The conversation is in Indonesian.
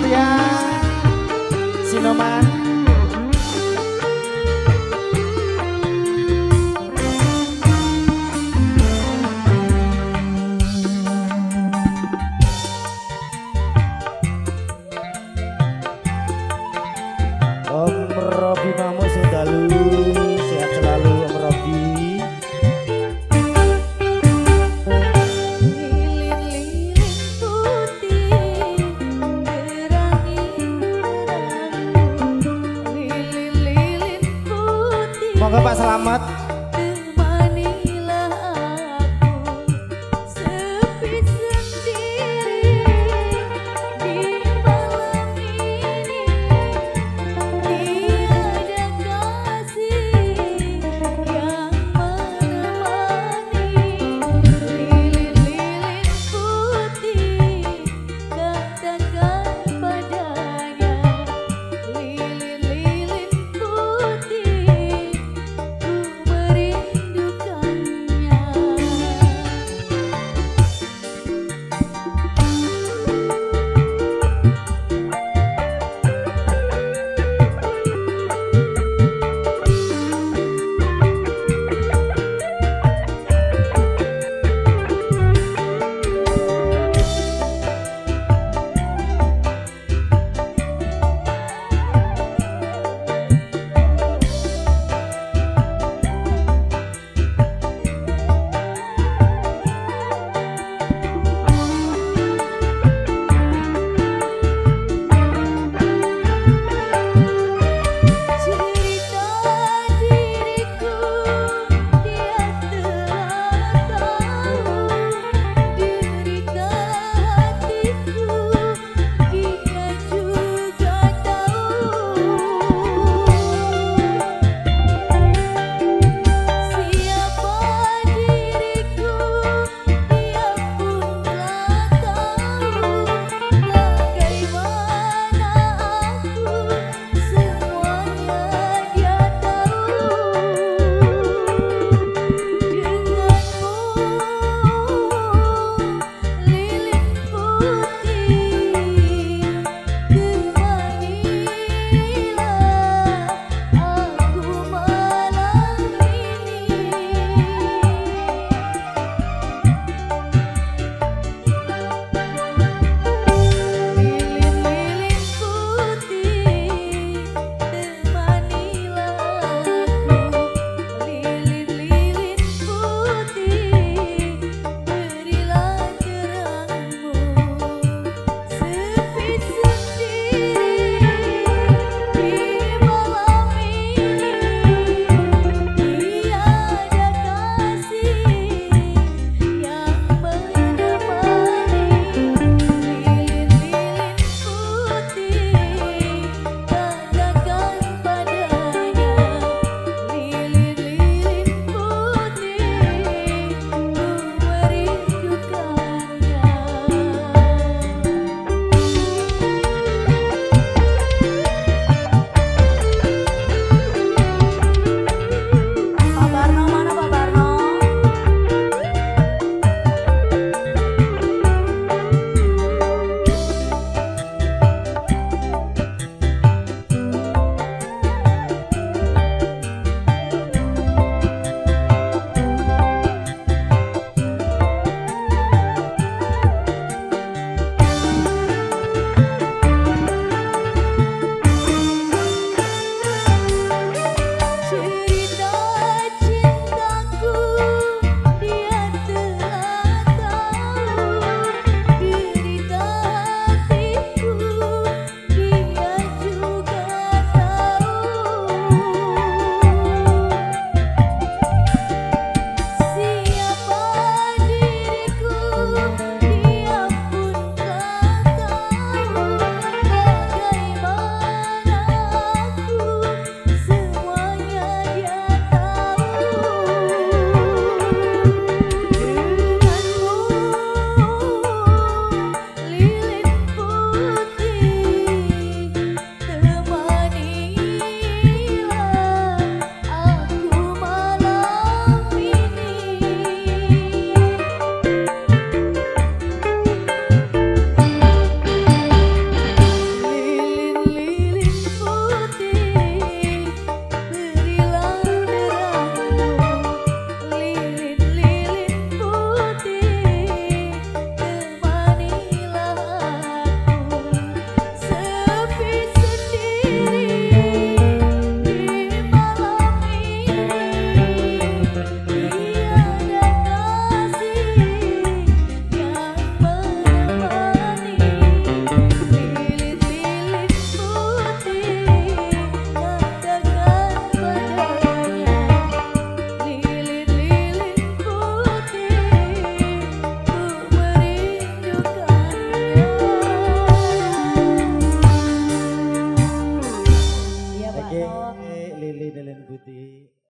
gitu ya Sinoman selamat